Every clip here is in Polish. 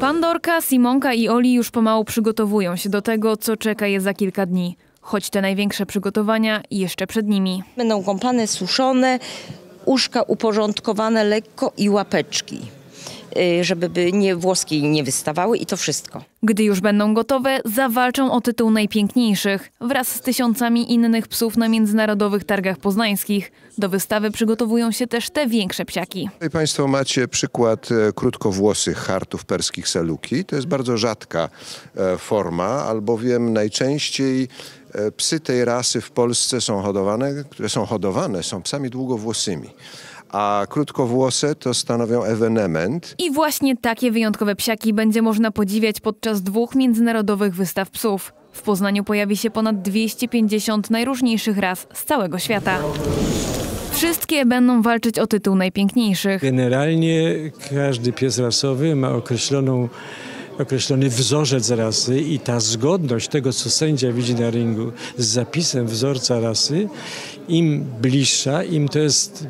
Pandorka, Simonka i Oli już pomału przygotowują się do tego, co czeka je za kilka dni. Choć te największe przygotowania jeszcze przed nimi. Będą kąpane, suszone, uszka uporządkowane lekko i łapeczki, żeby by nie, włoski nie wystawały i to wszystko. Gdy już będą gotowe, zawalczą o tytuł najpiękniejszych wraz z tysiącami innych psów na międzynarodowych targach poznańskich. Do wystawy przygotowują się też te większe psiaki. Tutaj Państwo macie przykład e, krótkowłosych hartów perskich saluki. To jest bardzo rzadka e, forma, albowiem najczęściej e, psy tej rasy w Polsce są hodowane, które są hodowane, są psami długowłosymi. A krótkowłose to stanowią ewenement. I właśnie takie wyjątkowe psiaki będzie można podziwiać podczas dwóch międzynarodowych wystaw psów. W Poznaniu pojawi się ponad 250 najróżniejszych ras z całego świata. Wszystkie będą walczyć o tytuł najpiękniejszych. Generalnie każdy pies rasowy ma określoną, określony wzorzec rasy i ta zgodność tego, co sędzia widzi na ringu z zapisem wzorca rasy, im bliższa, im to jest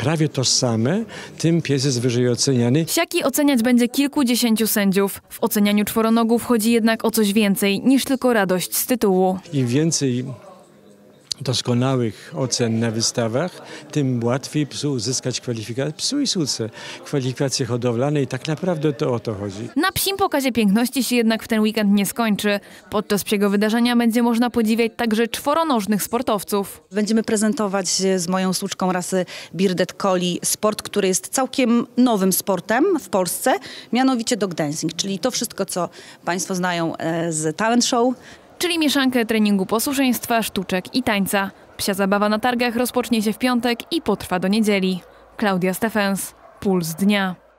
prawie tożsame, tym pies jest wyżej oceniany. Psiaki oceniać będzie kilkudziesięciu sędziów. W ocenianiu czworonogów chodzi jednak o coś więcej niż tylko radość z tytułu. Im więcej doskonałych ocen na wystawach, tym łatwiej psu uzyskać kwalifikację, psu i suce, kwalifikacje hodowlane i tak naprawdę to o to chodzi. Na psim pokazie piękności się jednak w ten weekend nie skończy. Podczas psiego wydarzenia będzie można podziwiać także czworonożnych sportowców. Będziemy prezentować z moją słuczką rasy Bearded Collie sport, który jest całkiem nowym sportem w Polsce, mianowicie dog dancing, czyli to wszystko, co Państwo znają e, z talent show, Czyli mieszankę treningu posłuszeństwa, sztuczek i tańca. Psia zabawa na targach rozpocznie się w piątek i potrwa do niedzieli. Klaudia Stefens, Puls Dnia.